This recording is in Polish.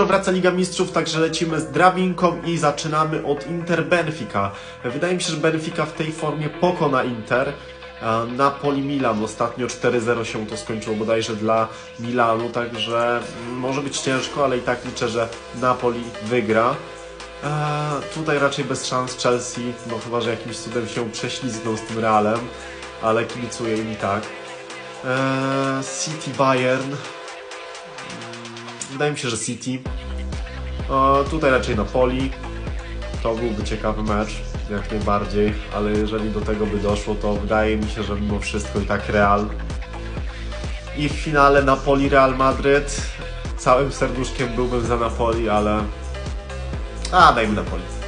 Jutro wraca Liga Mistrzów, także lecimy z drabinką i zaczynamy od Inter Benfica. Wydaje mi się, że Benfica w tej formie pokona Inter. Napoli Milan ostatnio 4-0 się to skończyło bodajże dla Milanu, także może być ciężko, ale i tak liczę, że Napoli wygra. Eee, tutaj raczej bez szans Chelsea, no chyba, że jakimś cudem się prześlizgną z tym Realem, ale kibicuję im i tak. Eee, City Bayern. Wydaje mi się, że City. Eee, tutaj raczej Napoli. To byłby ciekawy mecz, jak najbardziej, ale jeżeli do tego by doszło, to wydaje mi się, że mimo wszystko i tak Real. I w finale Napoli-Real Madryt. Całym serduszkiem byłbym za Napoli, ale a, dajmy Napoli.